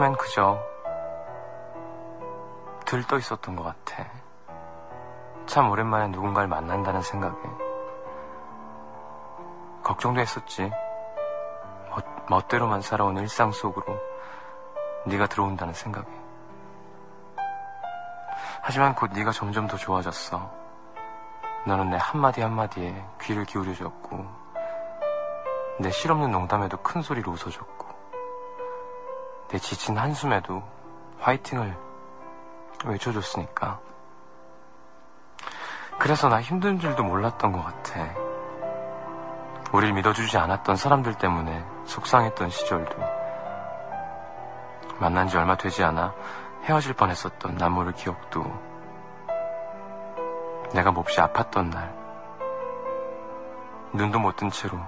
처음엔 그저 들떠 있었던 것 같아. 참 오랜만에 누군가를 만난다는 생각에. 걱정도 했었지. 멋, 멋대로만 살아온 일상 속으로 네가 들어온다는 생각에. 하지만 곧 네가 점점 더 좋아졌어. 너는 내 한마디 한마디에 귀를 기울여줬고, 내 실없는 농담에도 큰 소리로 웃어줬고, 내 지친 한숨에도 화이팅을 외쳐줬으니까. 그래서 나 힘든 줄도 몰랐던 것 같아. 우릴 믿어주지 않았던 사람들 때문에 속상했던 시절도 만난 지 얼마 되지 않아 헤어질 뻔했었던 나무를 기억도 내가 몹시 아팠던 날 눈도 못 뜬 채로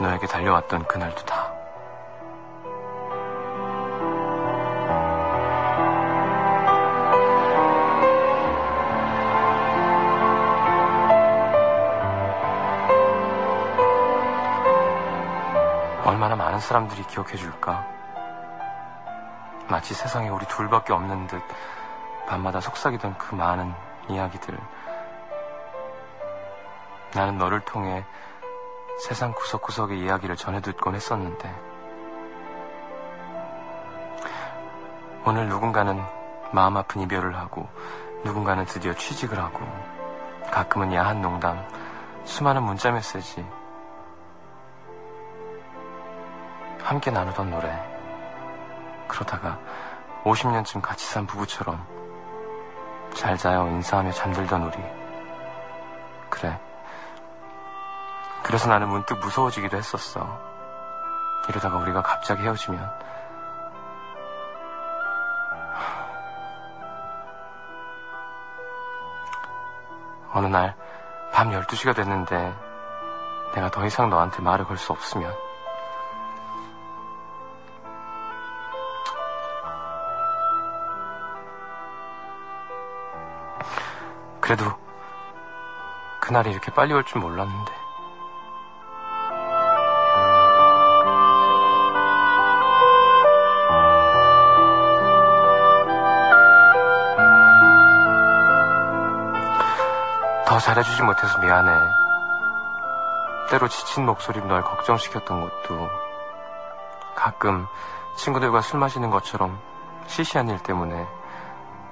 너에게 달려왔던 그날도 다 얼마나 많은 사람들이 기억해줄까? 마치 세상에 우리 둘밖에 없는 듯 밤마다 속삭이던 그 많은 이야기들. 나는 너를 통해 세상 구석구석의 이야기를 전해 듣곤 했었는데, 오늘 누군가는 마음 아픈 이별을 하고, 누군가는 드디어 취직을 하고, 가끔은 야한 농담, 수많은 문자 메시지, 함께 나누던 노래. 그러다가 50년쯤 같이 산 부부처럼 잘 자요 인사하며 잠들던 우리. 그래. 그래서 나는 문득 무서워지기도 했었어. 이러다가 우리가 갑자기 헤어지면 어느 날 밤 12시가 됐는데 내가 더 이상 너한테 말을 걸 수 없으면 그래도 그날이 이렇게 빨리 올 줄 몰랐는데. 더 잘해주지 못해서 미안해. 때로 지친 목소리로 널 걱정시켰던 것도 가끔 친구들과 술 마시는 것처럼 시시한 일 때문에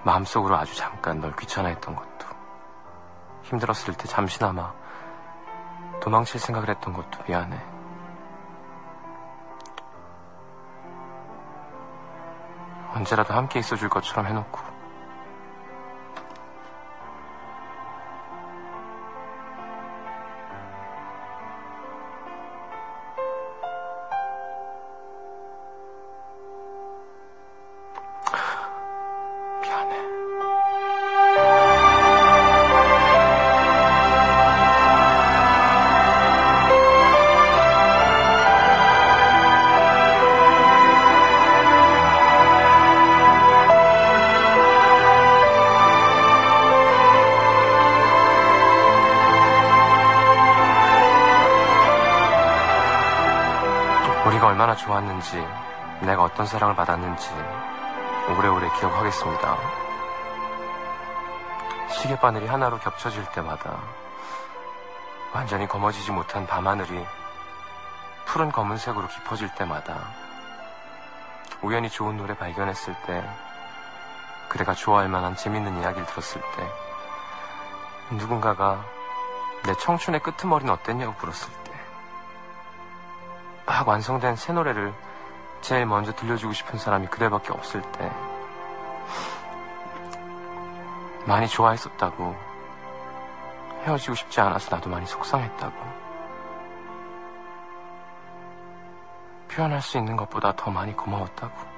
마음속으로 아주 잠깐 널 귀찮아했던 것도 힘들었을 때 잠시나마 도망칠 생각을 했던 것도 미안해. 언제라도 함께 있어줄 것처럼 해놓고 미안해. 얼마나 좋았는지, 내가 어떤 사랑을 받았는지 오래오래 기억하겠습니다. 시계바늘이 하나로 겹쳐질 때마다 완전히 검어지지 못한 밤하늘이 푸른 검은색으로 깊어질 때마다 우연히 좋은 노래 발견했을 때 그대가 좋아할 만한 재밌는 이야기를 들었을 때 누군가가 내 청춘의 끄트머리는 어땠냐고 물었을 때 막 완성된 새 노래를 제일 먼저 들려주고 싶은 사람이 그대밖에 없을 때 많이 좋아했었다고 헤어지고 싶지 않아서 나도 많이 속상했다고 표현할 수 있는 것보다 더 많이 고마웠다고